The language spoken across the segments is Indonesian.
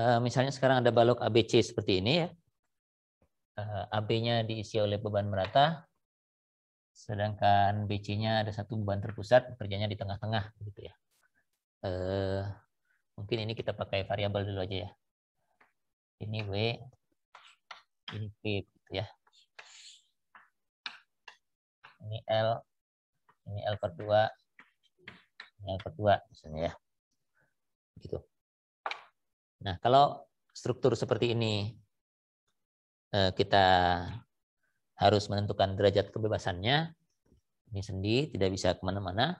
Eh, misalnya sekarang ada balok ABC seperti ini ya. Eh, AB-nya diisi oleh beban merata, sedangkan BC-nya ada satu beban terpusat, kerjanya di tengah-tengah, gitu ya. Eh, mungkin ini kita pakai variabel dulu aja ya. Ini W, ini P, gitu ya. Ini L, ini L per 2, ini L per 2, misalnya ya. Gitu. Nah, kalau struktur seperti ini eh, kita harus menentukan derajat kebebasannya. Ini sendi, tidak bisa ke mana-mana.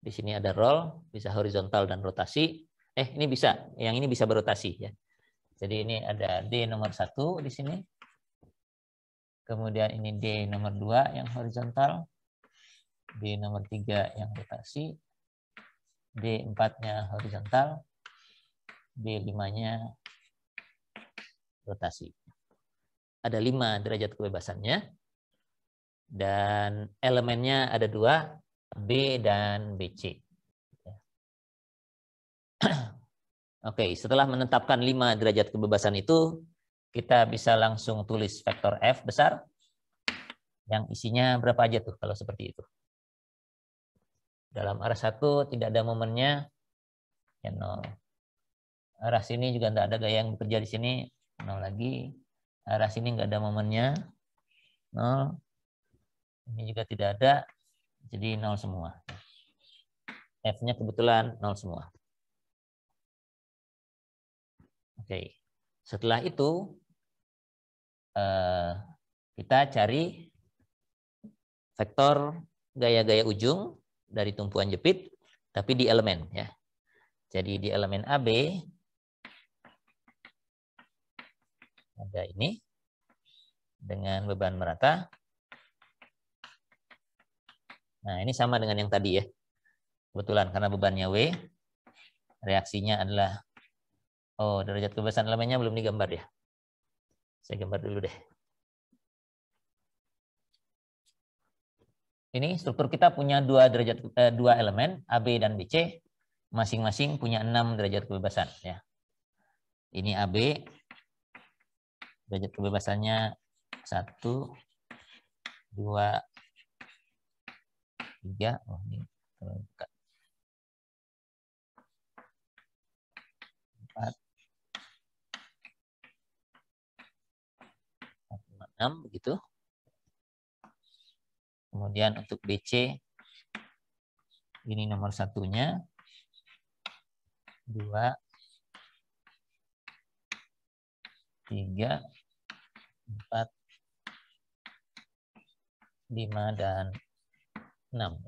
Di sini ada roll, bisa horizontal dan rotasi. Eh, ini bisa, yang ini bisa berotasi ya. Jadi ini ada D nomor satu di sini. Kemudian ini D nomor dua yang horizontal. D nomor tiga yang rotasi. D empatnya horizontal. D limanya rotasi ada lima derajat kebebasannya. Dan elemennya ada dua, B dan BC. Oke, setelah menetapkan lima derajat kebebasan itu, kita bisa langsung tulis vektor F besar, yang isinya berapa aja tuh kalau seperti itu. Dalam arah satu tidak ada momennya, ya nol. Arah sini juga tidak ada gaya yang bekerja di sini, nol lagi. Arah sini nggak ada momennya. Nol. Ini juga tidak ada. Jadi nol semua. F-nya kebetulan nol semua. Oke. Setelah itu eh, kita cari vektor gaya-gaya ujung dari tumpuan jepit tapi di elemen ya. Jadi di elemen AB ada ini dengan beban merata. Nah, ini sama dengan yang tadi ya. Kebetulan karena bebannya W, reaksinya adalah oh, derajat kebebasan elemennya belum digambar ya. Saya gambar dulu deh. Ini struktur kita punya dua derajat eh, dua elemen AB dan BC, masing-masing punya enam derajat kebebasan ya. Ini AB, derajat kebebasannya. Satu dua tiga. Oh ini empat. Enam begitu. Kemudian untuk BC ini nomor satunya. Dua tiga, empat, lima, dan enam.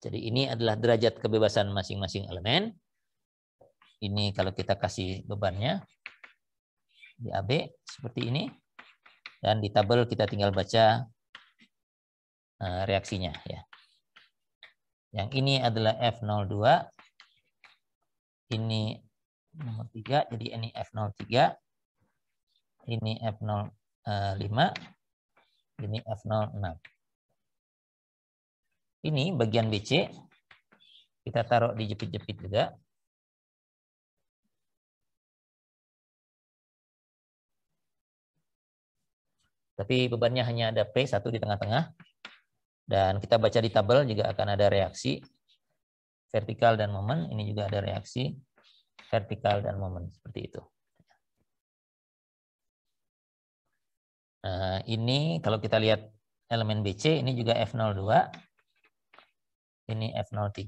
Jadi ini adalah derajat kebebasan masing-masing elemen. Ini kalau kita kasih bebannya di AB seperti ini. Dan di tabel kita tinggal baca eh, reaksinya. ya. Yang ini adalah F02. Ini nomor 3, jadi ini F03 ini F05, ini F06. Ini bagian BC, kita taruh di jepit-jepit juga. Tapi bebannya hanya ada P satu di tengah-tengah. Dan kita baca di tabel juga akan ada reaksi vertikal dan momen. Ini juga ada reaksi vertikal dan momen seperti itu. Nah, ini kalau kita lihat elemen BC, ini juga F02. Ini F03.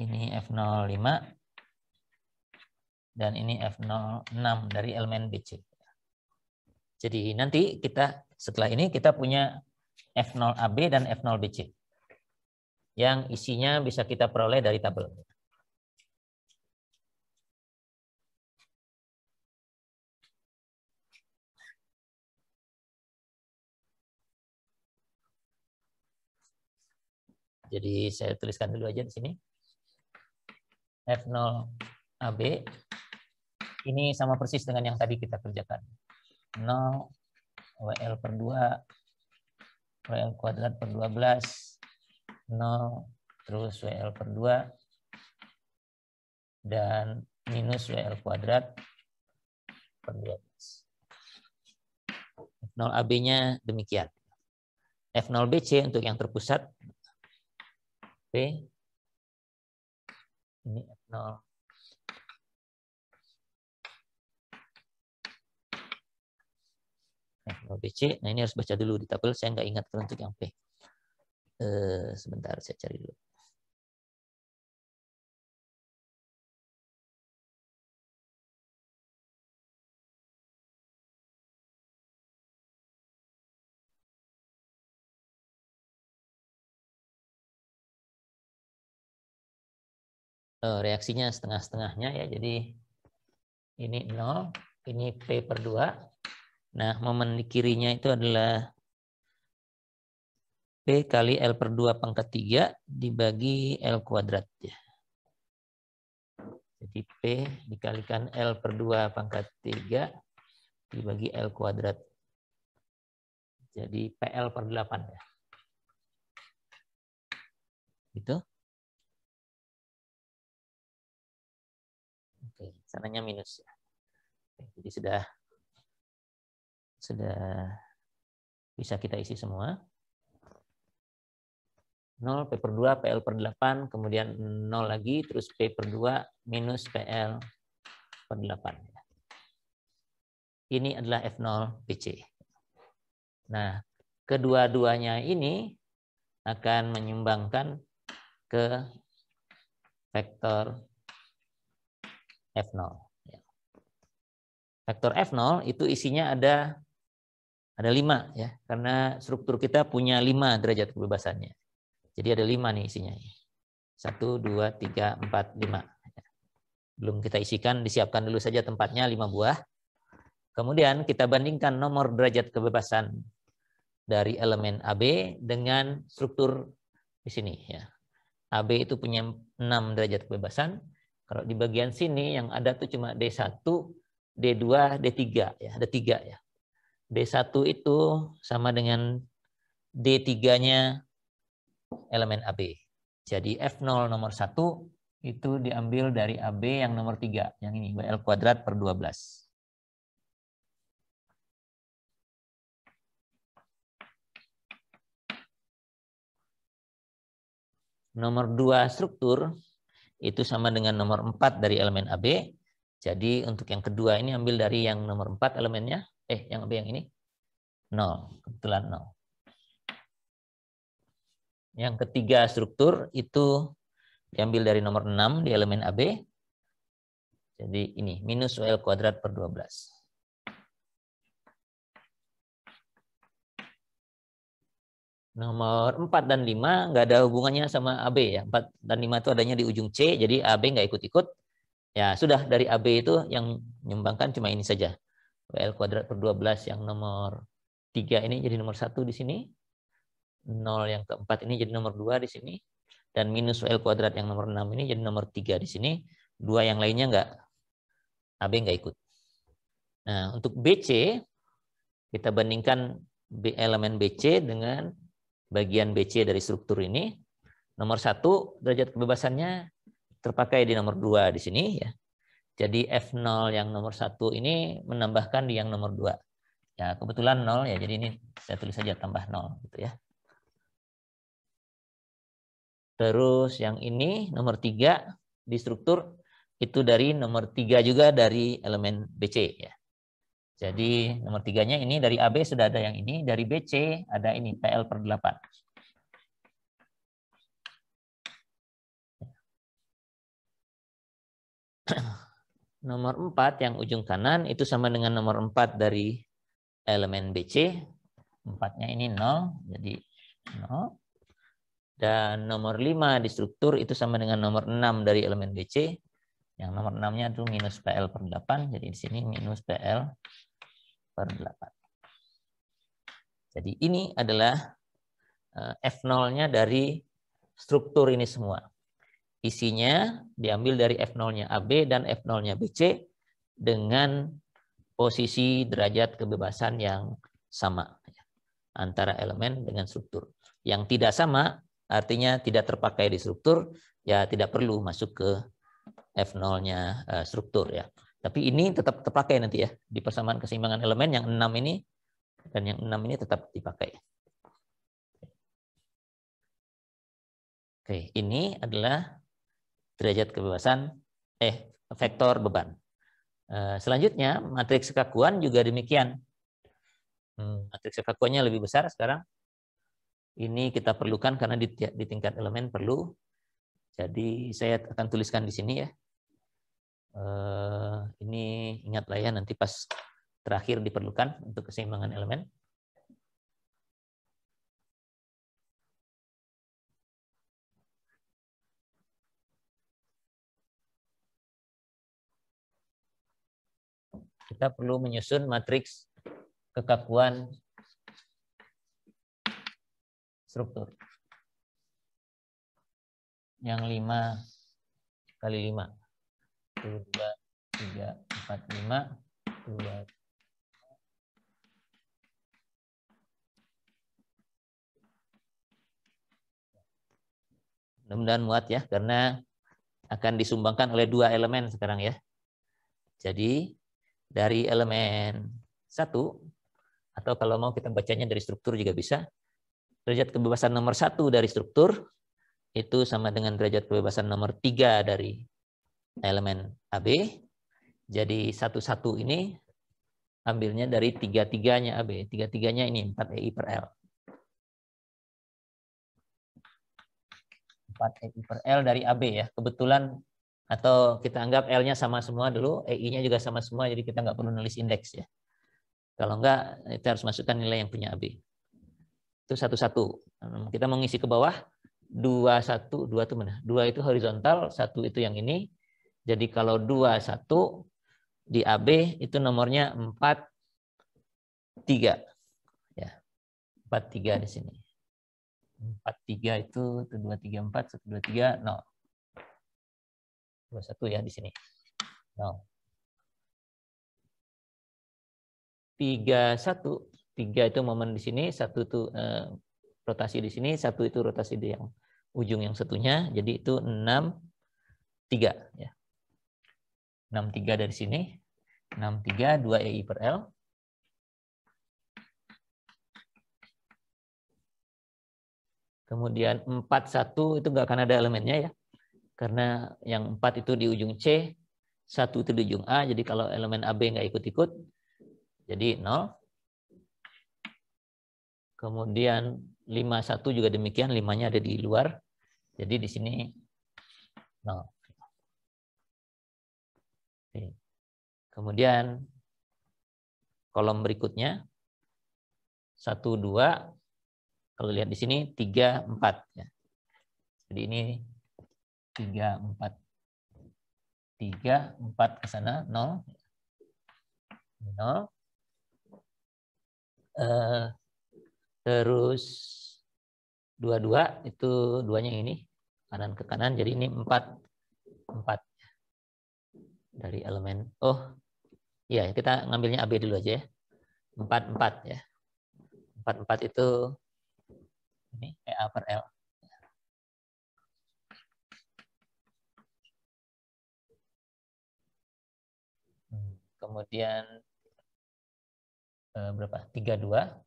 Ini F05. Dan ini F06 dari elemen BC. Jadi nanti kita setelah ini kita punya F0AB dan F0BC. Yang isinya bisa kita peroleh dari tabel. Jadi saya tuliskan dulu aja di sini. F0 AB ini sama persis dengan yang tadi kita kerjakan. 0 WL per 2 WL kuadrat per 12 0 terus WL per 2 dan minus WL kuadrat per 12. F0 AB-nya demikian. F0 BC untuk yang terpusat P ini F0 F0 BC. Nah ini harus baca dulu di tabel. Saya nggak ingat untuk yang P. Eh, sebentar saya cari dulu. Reaksinya setengah-setengahnya ya. Jadi ini 0, ini P per 2. Nah, momen di kirinya itu adalah P kali L per 2 pangkat 3 dibagi L kuadrat. Ya. Jadi P dikalikan L per 2 pangkat 3 dibagi L kuadrat. Jadi PL per 8 ya. Gitu. Oke, sananya minus ya. Oke, jadi sudah sudah bisa kita isi semua. 0 P per 2 PL per 8, kemudian 0 lagi, terus P per 2 minus PL per 8. Ini adalah F0 PC. Nah, kedua-duanya ini akan menyumbangkan ke vektor F0. Ya. Vektor F0 itu isinya ada ada lima ya, karena struktur kita punya lima derajat kebebasannya. Jadi ada lima nih isinya. Satu, dua, tiga, empat, lima. Ya. Belum kita isikan, disiapkan dulu saja tempatnya lima buah. Kemudian kita bandingkan nomor derajat kebebasan dari elemen AB dengan struktur di sini ya. AB itu punya 6 derajat kebebasan, kalau di bagian sini yang ada tuh cuma D1, D2, D3 ya, ada tiga ya. D1 itu sama dengan D3-nya elemen AB. Jadi F0 nomor 1 itu diambil dari AB yang nomor 3, yang ini WL kuadrat per 12. Nomor 2 struktur itu sama dengan nomor 4 dari elemen AB. Jadi untuk yang kedua ini ambil dari yang nomor 4 elemennya. Eh, yang AB yang ini. 0. Kebetulan 0. Yang ketiga struktur itu diambil dari nomor 6 di elemen AB. Jadi ini minus WL kuadrat per 12. Nomor 4 dan 5 nggak ada hubungannya sama AB ya. 4 dan 5 itu adanya di ujung C, jadi AB nggak ikut-ikut. Ya sudah dari AB itu yang menyumbangkan cuma ini saja. WL kuadrat per 12 yang nomor 3 ini jadi nomor 1 di sini. 0 yang keempat ini jadi nomor 2 di sini. Dan minus WL kuadrat yang nomor 6 ini jadi nomor 3 di sini. Dua yang lainnya nggak, AB nggak ikut. Nah untuk BC, kita bandingkan elemen BC dengan bagian BC dari struktur ini. Nomor satu, derajat kebebasannya terpakai di nomor dua di sini. ya. Jadi F0 yang nomor satu ini menambahkan di yang nomor dua. Ya, kebetulan 0 ya, jadi ini saya tulis saja tambah 0 gitu ya. Terus yang ini nomor tiga di struktur itu dari nomor tiga juga dari elemen BC ya. Jadi nomor tiganya ini dari AB sudah ada yang ini, dari BC ada ini PL per 8. nomor 4 yang ujung kanan itu sama dengan nomor 4 dari elemen BC. 4-nya ini 0, jadi 0. Dan nomor 5 di struktur itu sama dengan nomor 6 dari elemen BC. Yang nomor 6-nya itu minus PL per 8, jadi di sini minus PL per 8. Jadi ini adalah eh, F0-nya dari struktur ini semua. Isinya diambil dari F0-nya AB dan F0-nya BC dengan posisi derajat kebebasan yang sama antara elemen dengan struktur. Yang tidak sama artinya tidak terpakai di struktur, ya tidak perlu masuk ke F0-nya uh, struktur ya. Tapi ini tetap terpakai nanti ya di persamaan keseimbangan elemen yang 6 ini dan yang 6 ini tetap dipakai. Oke, ini adalah derajat kebebasan eh vektor beban. Uh, selanjutnya matriks kekakuan juga demikian. Hmm, matriks kekakuannya lebih besar sekarang. Ini kita perlukan karena di, di tingkat elemen perlu. Jadi saya akan tuliskan di sini ya. Uh, ini ingatlah ya nanti pas terakhir diperlukan untuk keseimbangan elemen. Kita perlu menyusun matriks kekakuan struktur. Yang lima kali lima satu dua tiga empat lima dua. Mudah-mudahan muat ya karena akan disumbangkan oleh dua elemen sekarang ya. Jadi dari elemen satu atau kalau mau kita bacanya dari struktur juga bisa derajat kebebasan nomor satu dari struktur itu sama dengan derajat kebebasan nomor tiga dari elemen AB. Jadi satu-satu ini ambilnya dari tiga-tiganya AB. Tiga-tiganya ini 4 EI per L. 4 EI per L dari AB ya. Kebetulan atau kita anggap L-nya sama semua dulu, EI-nya juga sama semua, jadi kita nggak perlu nulis indeks ya. Kalau enggak, kita harus masukkan nilai yang punya AB. Itu satu-satu. Kita mengisi ke bawah, dua satu, dua itu mana? Dua itu horizontal, satu itu yang ini, jadi kalau 21 di AB itu nomornya 4 3. Ya. 4 3 di sini. 4 3 itu 2 3 4 1 2 3 0. 21 ya di sini. 0. 3 1 3 itu momen di sini, satu itu eh, rotasi di sini, satu itu rotasi di yang ujung yang satunya. Jadi itu 6 3 ya. 63 dari sini. 63 2 EI per L. Kemudian 41 itu nggak akan ada elemennya ya. Karena yang 4 itu di ujung C, satu itu di ujung A. Jadi kalau elemen AB nggak ikut-ikut, jadi 0. Kemudian 51 juga demikian, 5-nya ada di luar. Jadi di sini 0. Kemudian kolom berikutnya. Satu dua. Kalau lihat di sini tiga empat ya. Jadi ini tiga empat. Tiga empat ke sana nol. Nol. Uh, terus dua dua. Itu duanya ini kanan ke kanan. Jadi ini empat empat dari elemen oh Iya, kita ngambilnya AB dulu aja ya. 4, 4 ya. 4, 4 itu ini EA per L. Hmm, kemudian eh, berapa? 32.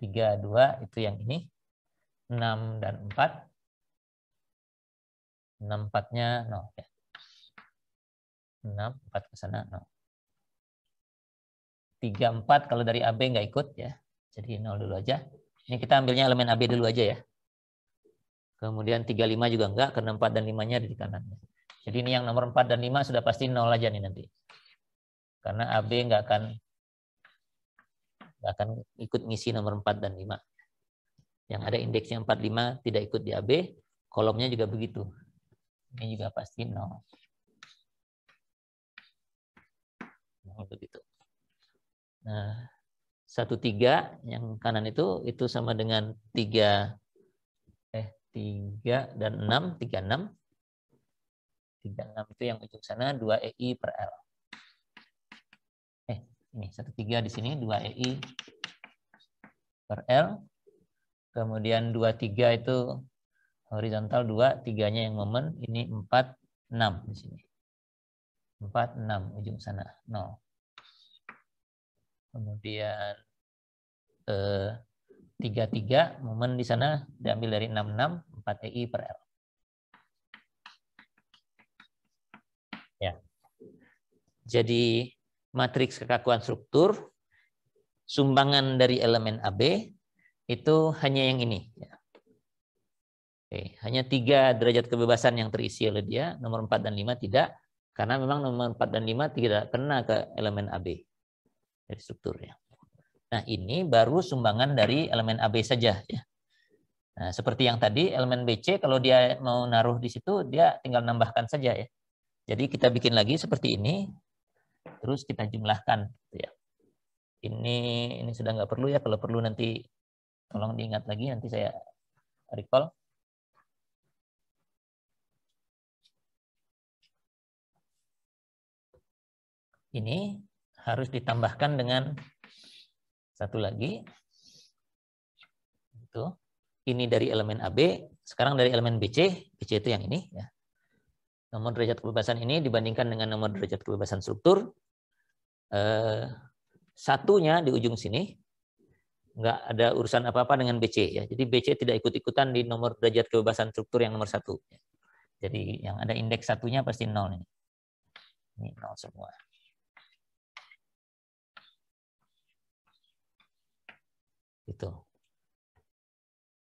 32 itu yang ini. 6 dan 4. 6 4-nya 0 ya. 6 4 ke sana 0. 3, 4 kalau dari AB nggak ikut ya. Jadi 0 dulu aja. Ini kita ambilnya elemen AB dulu aja ya. Kemudian 35 juga enggak karena 4 dan 5-nya ada di kanannya. Jadi ini yang nomor 4 dan 5 sudah pasti 0 aja nih nanti. Karena AB nggak akan nggak akan ikut ngisi nomor 4 dan 5. Yang ada indeksnya 4, 5 tidak ikut di AB, kolomnya juga begitu. Ini juga pasti 0. 0 begitu. Nah, satu tiga yang kanan itu itu sama dengan tiga eh tiga dan enam tiga enam tiga enam itu yang ujung sana dua ei per l. Eh ini satu tiga di sini dua ei per l. Kemudian dua tiga itu horizontal dua tiganya yang momen ini empat 6 di sini. 4, 6 ujung sana 0. Kemudian eh, 33 momen di sana diambil dari 66 4 EI per L. Ya. Jadi matriks kekakuan struktur sumbangan dari elemen AB itu hanya yang ini. Ya. Oke, hanya tiga derajat kebebasan yang terisi oleh dia, nomor 4 dan 5 tidak, karena memang nomor 4 dan 5 tidak kena ke elemen AB dari strukturnya. Nah ini baru sumbangan dari elemen AB saja. ya. Nah, seperti yang tadi, elemen BC kalau dia mau naruh di situ, dia tinggal nambahkan saja ya. Jadi kita bikin lagi seperti ini, terus kita jumlahkan. Ya. Ini ini sudah nggak perlu ya, kalau perlu nanti tolong diingat lagi, nanti saya recall. ini harus ditambahkan dengan satu lagi. Itu. Ini dari elemen AB, sekarang dari elemen BC. BC itu yang ini. Ya. Nomor derajat kebebasan ini dibandingkan dengan nomor derajat kebebasan struktur. Eh, satunya di ujung sini nggak ada urusan apa-apa dengan BC ya. Jadi BC tidak ikut-ikutan di nomor derajat kebebasan struktur yang nomor satu. Jadi yang ada indeks satunya pasti nol ini. Ini nol semua. Itu.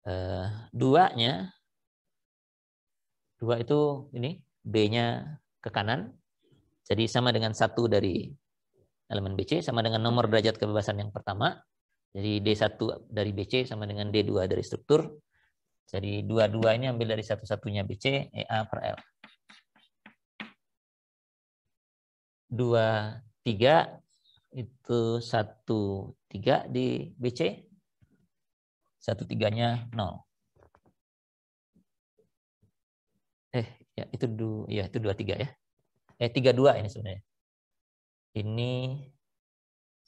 Uh, duanya, dua itu ini B-nya ke kanan, jadi sama dengan satu dari elemen BC, sama dengan nomor derajat kebebasan yang pertama. Jadi D1 dari BC sama dengan D2 dari struktur. Jadi dua-dua ini ambil dari satu-satunya BC, EA per L. Dua, tiga, itu satu, tiga di BC, satu tiganya nol. Eh, ya itu du, ya itu dua tiga ya. Eh tiga dua ini sebenarnya. Ini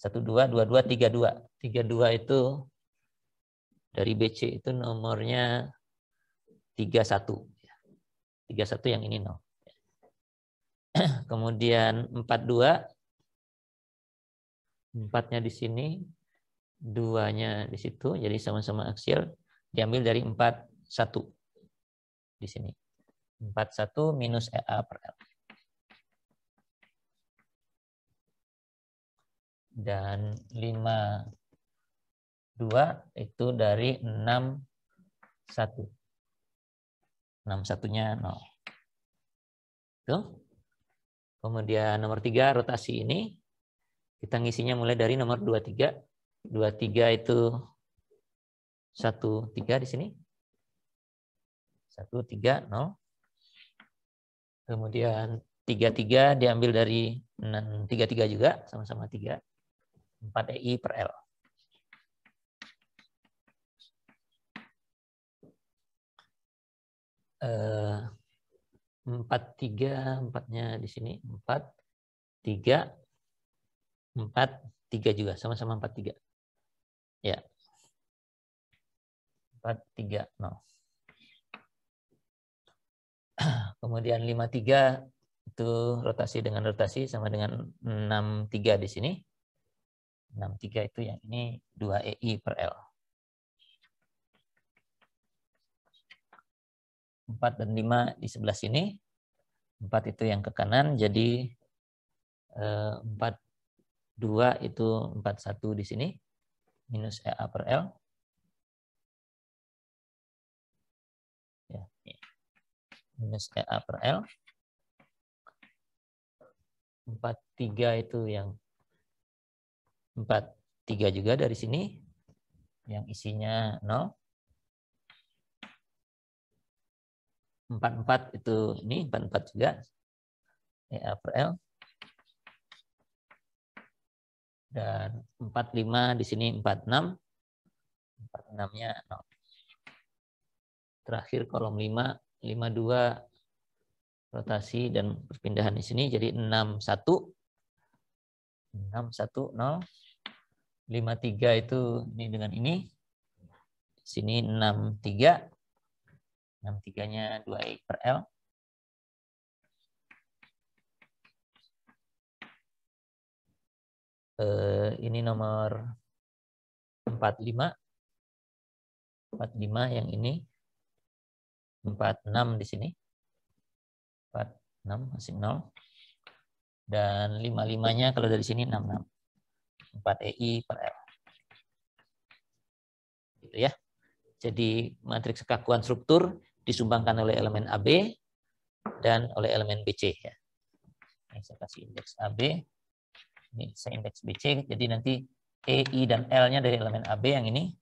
satu dua dua dua tiga dua tiga dua itu dari BC itu nomornya tiga satu tiga satu yang ini nol. Kemudian empat dua empatnya di sini duanya di situ, jadi sama-sama aksial, diambil dari 4, 1 di sini. 4, 1 minus EA per L. Dan 5, 2 itu dari 6, 1. 6 satunya 0. Tuh. Kemudian nomor 3 rotasi ini kita ngisinya mulai dari nomor 23 dua tiga itu satu tiga di sini. satu tiga nol kemudian tiga tiga diambil dari tiga tiga juga sama-sama tiga. empat i per l. Eh, empat tiga empatnya di sini empat tiga empat tiga juga sama-sama empat tiga Ya. 4, 3, 0. Kemudian 5, 3 itu rotasi dengan rotasi sama dengan 6, 3 di sini. 6, 3 itu yang ini 2 EI per L. 4 dan 5 di sebelah sini. 4 itu yang ke kanan, jadi 4, eh, 2 itu 4, 1 di sini minus EA per L. minus EA per L. 43 itu yang 43 juga dari sini. Yang isinya 0. 44 itu ini 44 juga. EA per L. dan 45 di sini 46 46-nya 0. Terakhir kolom 5 52 rotasi dan perpindahan di sini jadi 61 610 53 itu ini dengan ini. Di sini 63 63-nya 2i per L. Eh, ini nomor 45 45 yang ini. 46 di sini. 46 masih 0. Dan 55-nya kalau dari sini 66. 4 EI per L. Gitu ya. Jadi matriks kekakuan struktur disumbangkan oleh elemen AB dan oleh elemen BC ya. Ini saya kasih indeks AB. Ini saya indeks BC. Jadi nanti EI dan L-nya dari elemen AB yang ini.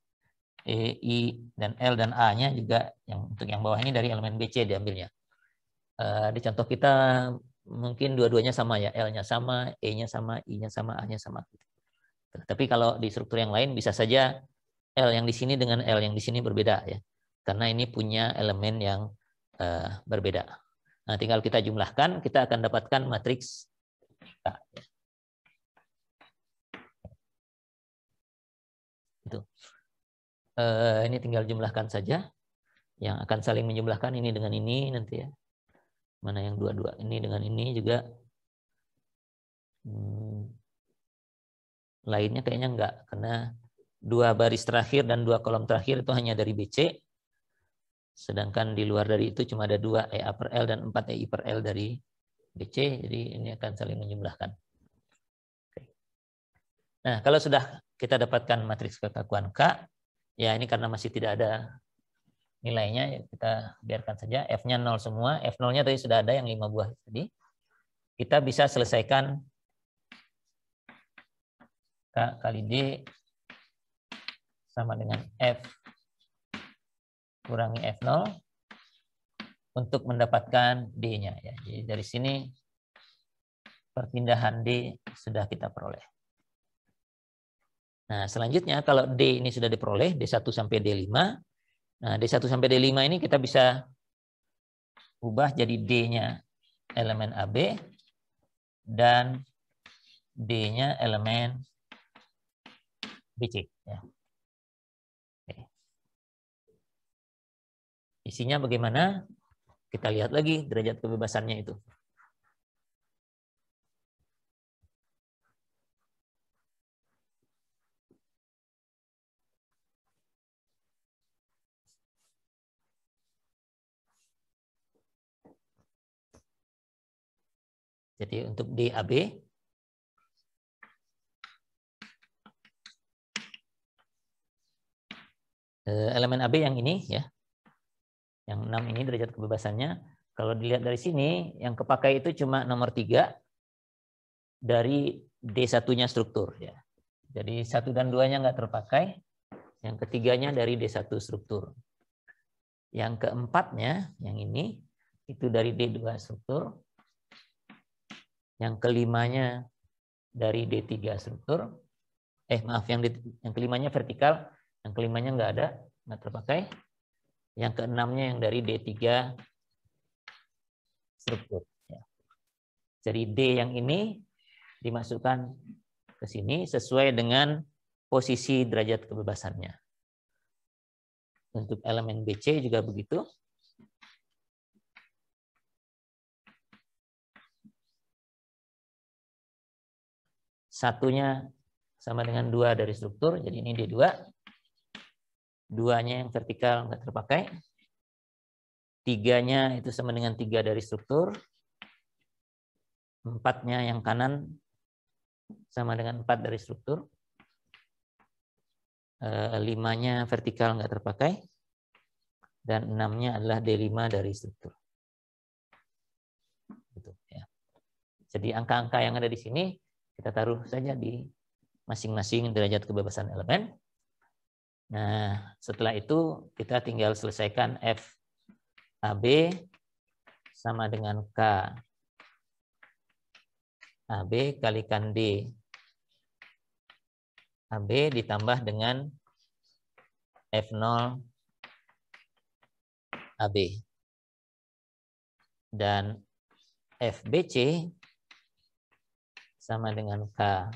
EI dan L dan A-nya juga yang untuk yang bawah ini dari elemen BC diambilnya. Uh, di contoh kita mungkin dua-duanya sama ya, L-nya sama, E-nya sama, I-nya sama, A-nya sama. Tapi kalau di struktur yang lain bisa saja L yang di sini dengan L yang di sini berbeda ya. Karena ini punya elemen yang uh, berbeda. Nah, tinggal kita jumlahkan, kita akan dapatkan matriks K. Itu. Uh, ini tinggal jumlahkan saja. Yang akan saling menjumlahkan ini dengan ini nanti ya. Mana yang dua-dua ini dengan ini juga. Hmm, lainnya kayaknya enggak karena dua baris terakhir dan dua kolom terakhir itu hanya dari BC. Sedangkan di luar dari itu cuma ada dua EA per L dan 4 EI per L dari BC. Jadi ini akan saling menjumlahkan. Nah, kalau sudah kita dapatkan matriks kekakuan K, ya ini karena masih tidak ada nilainya, ya kita biarkan saja. F-nya 0 semua. F0-nya tadi sudah ada yang 5 buah tadi. Kita bisa selesaikan K kali D sama dengan F kurangi F0 untuk mendapatkan D-nya. Ya. Jadi dari sini perpindahan D sudah kita peroleh. Nah, selanjutnya kalau D ini sudah diperoleh, D1 sampai D5. Nah, D1 sampai D5 ini kita bisa ubah jadi D-nya elemen AB dan D-nya elemen BC. Ya. Isinya bagaimana? Kita lihat lagi derajat kebebasannya itu. Jadi untuk DAB eh, elemen AB yang ini ya yang 6 ini derajat kebebasannya. Kalau dilihat dari sini, yang kepakai itu cuma nomor 3 dari D1-nya struktur. ya. Jadi satu dan duanya nggak terpakai. Yang ketiganya dari D1 struktur. Yang keempatnya, yang ini, itu dari D2 struktur. Yang kelimanya dari D3 struktur. Eh maaf, yang, di, yang kelimanya vertikal, yang kelimanya nggak ada, nggak terpakai. Yang keenamnya yang dari D3 struktur. Ya. Jadi D yang ini dimasukkan ke sini sesuai dengan posisi derajat kebebasannya. Untuk elemen BC juga begitu. Satunya sama dengan dua dari struktur, jadi ini D2 duanya yang vertikal nggak terpakai. Tiganya itu sama dengan tiga dari struktur. Empatnya yang kanan sama dengan empat dari struktur. Eh, limanya vertikal nggak terpakai. Dan enamnya adalah D5 dari struktur. Gitu, ya. Jadi angka-angka yang ada di sini kita taruh saja di masing-masing derajat kebebasan elemen. Nah, setelah itu kita tinggal selesaikan F AB sama dengan K AB kalikan D AB ditambah dengan F0 AB. Dan FBC sama dengan K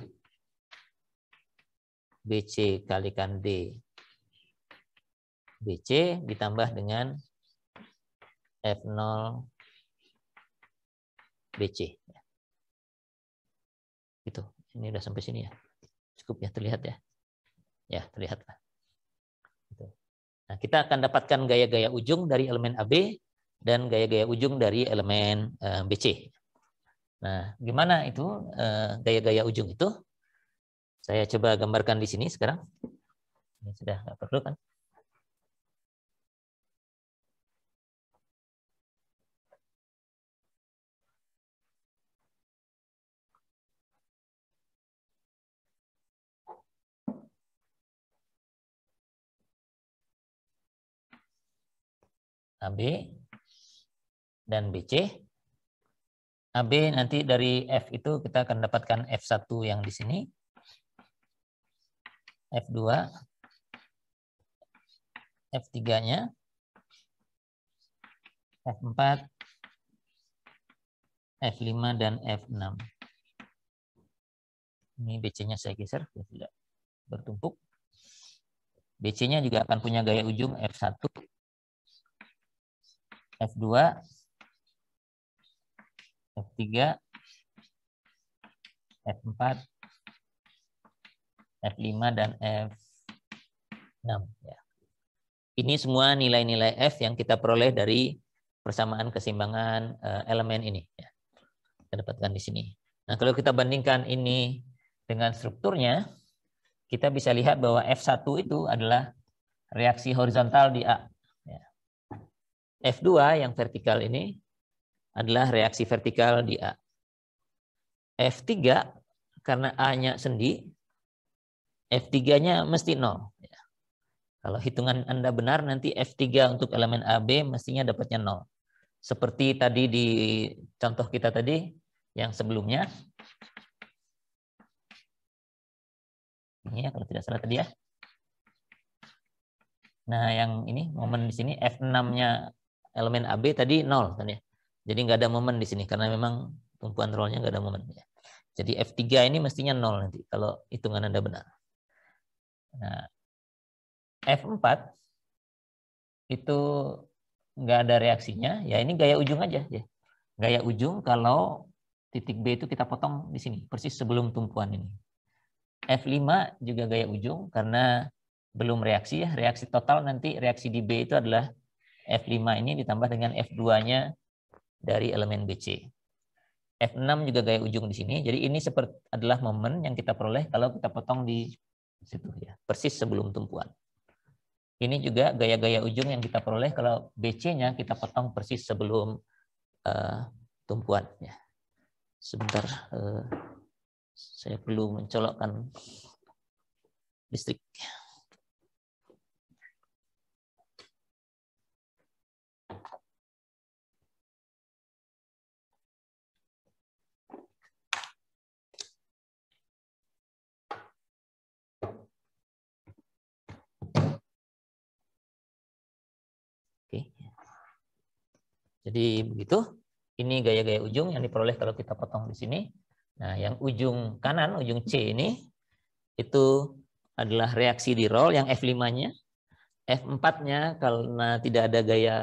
BC kalikan D BC ditambah dengan F0 BC. Itu. Ini udah sampai sini ya. cukup ya terlihat ya. Ya, terlihat lah. Gitu. Nah, kita akan dapatkan gaya-gaya ujung dari elemen AB dan gaya-gaya ujung dari elemen eh, BC. Nah, gimana itu uh, gaya-gaya ujung itu? Saya coba gambarkan di sini sekarang. Ini sudah nggak perlu kan? AB dan BC. AB nanti dari F itu kita akan dapatkan F1 yang di sini. F2. F3-nya. F4. F5 dan F6. Ini BC-nya saya geser, tidak bertumpuk. BC-nya juga akan punya gaya ujung F1 F2, F3, F4, F5, dan F6. Ya. Ini semua nilai-nilai F yang kita peroleh dari persamaan keseimbangan eh, elemen ini. Ya. Kita dapatkan di sini. Nah, kalau kita bandingkan ini dengan strukturnya, kita bisa lihat bahwa F1 itu adalah reaksi horizontal di A. F2 yang vertikal ini adalah reaksi vertikal di A. F3 karena A-nya sendi, F3-nya mesti 0. Ya. Kalau hitungan Anda benar, nanti F3 untuk elemen AB mestinya dapatnya 0. Seperti tadi di contoh kita tadi, yang sebelumnya. Ini ya, kalau tidak salah tadi ya. Nah, yang ini momen di sini F6-nya elemen AB tadi nol kan ya. Jadi nggak ada momen di sini karena memang tumpuan rollnya nggak ada momen. Ya. Jadi F3 ini mestinya nol nanti kalau hitungan Anda benar. Nah, F4 itu nggak ada reaksinya, ya ini gaya ujung aja ya. Gaya ujung kalau titik B itu kita potong di sini, persis sebelum tumpuan ini. F5 juga gaya ujung karena belum reaksi ya. Reaksi total nanti reaksi di B itu adalah F5 ini ditambah dengan F2-nya dari elemen BC. F6 juga gaya ujung di sini. Jadi ini seperti adalah momen yang kita peroleh kalau kita potong di situ ya, persis sebelum tumpuan. Ini juga gaya-gaya ujung yang kita peroleh kalau BC-nya kita potong persis sebelum uh, tumpuan ya. Sebentar uh, saya perlu mencolokkan listrik. Jadi begitu. Ini gaya-gaya ujung yang diperoleh kalau kita potong di sini. Nah, yang ujung kanan, ujung C ini, itu adalah reaksi di roll yang F5-nya. F4-nya karena tidak ada gaya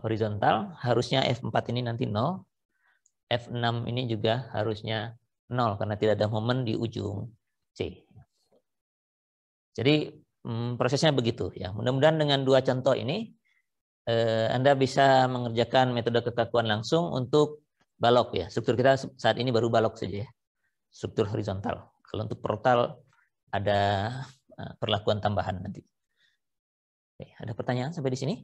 horizontal, harusnya F4 ini nanti 0. F6 ini juga harusnya 0 karena tidak ada momen di ujung C. Jadi hmm, prosesnya begitu ya. Mudah-mudahan dengan dua contoh ini Anda bisa mengerjakan metode kekakuan langsung untuk balok ya. Struktur kita saat ini baru balok saja ya. Struktur horizontal. Kalau untuk portal ada eh, perlakuan tambahan nanti. Oke, ada pertanyaan sampai di sini?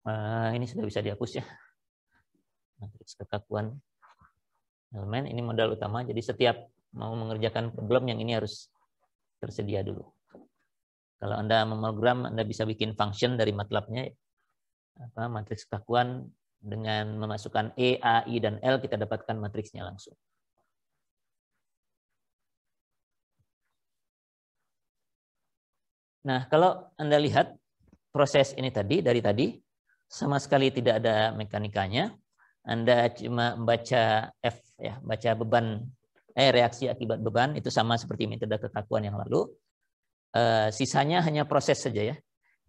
Uh, ini sudah bisa dihapus ya. Matriks kekakuan elemen ini modal utama. Jadi setiap mau mengerjakan problem yang ini harus tersedia dulu. Kalau Anda memogram, Anda bisa bikin function dari MATLAB-nya, apa, matriks kekakuan dengan memasukkan E, A, I, dan L, kita dapatkan matriksnya langsung. Nah, kalau Anda lihat proses ini tadi, dari tadi, sama sekali tidak ada mekanikanya. Anda cuma membaca F, ya, baca beban, eh, reaksi akibat beban, itu sama seperti metode kekakuan yang lalu. Eh, sisanya hanya proses saja ya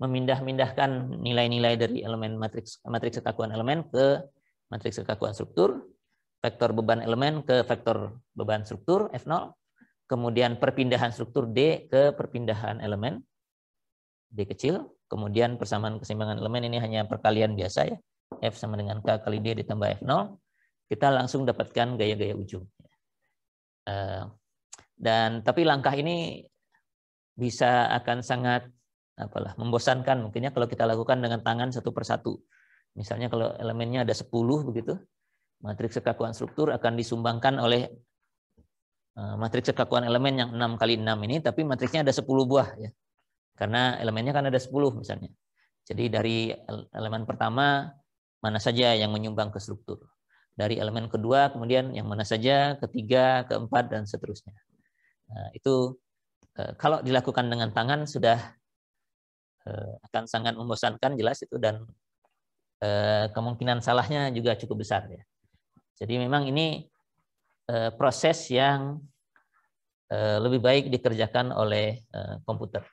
memindah-mindahkan nilai-nilai dari elemen matriks matriks kekakuan elemen ke matriks kekakuan struktur vektor beban elemen ke vektor beban struktur F0, kemudian perpindahan struktur D ke perpindahan elemen D kecil, kemudian persamaan keseimbangan elemen ini hanya perkalian biasa ya, F sama dengan K kali D ditambah F0, kita langsung dapatkan gaya-gaya ujung. Eh, dan tapi langkah ini bisa akan sangat apalah membosankan mungkinnya kalau kita lakukan dengan tangan satu persatu. Misalnya kalau elemennya ada 10 begitu, matriks kekakuan struktur akan disumbangkan oleh eh, matriks kekakuan elemen yang 6 kali 6 ini, tapi matriksnya ada 10 buah ya. Karena elemennya kan ada 10 misalnya. Jadi dari elemen pertama mana saja yang menyumbang ke struktur. Dari elemen kedua kemudian yang mana saja, ketiga, keempat dan seterusnya. Nah, itu kalau dilakukan dengan tangan sudah eh, akan sangat membosankan jelas itu dan eh, kemungkinan salahnya juga cukup besar ya. Jadi memang ini proses yang lebih baik dikerjakan oleh komputer.